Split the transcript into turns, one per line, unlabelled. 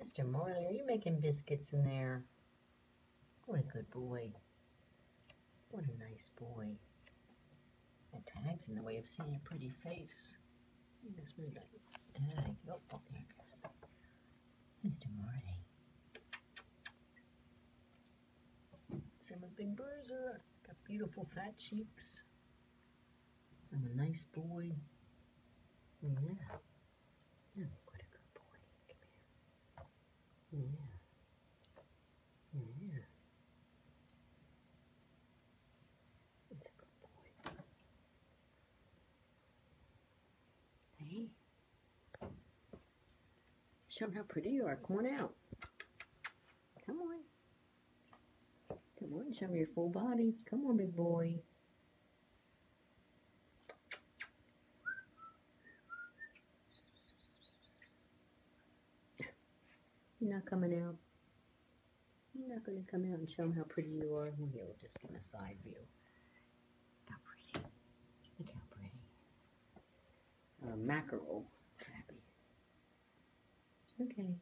Mr. Marley, are you making biscuits in there? What a good boy. What a nice boy. That tag's in the way of seeing your pretty face. You just move that tag. Oh, oh, there it goes. Mr. Marley. I'm a big bruiser. Got beautiful fat cheeks. I'm a nice boy. Yeah. Yeah, what a good boy. Come here. Yeah. Yeah. A good boy. Hey. Show 'em how pretty you are. Come on out. Come on. Come on, show me your full body. Come on, big boy. You're not coming out. You're not going to come out and show them how pretty you are. Here, we'll just get a side view. How pretty. Look how pretty. Uh, mackerel, Tabby. Okay.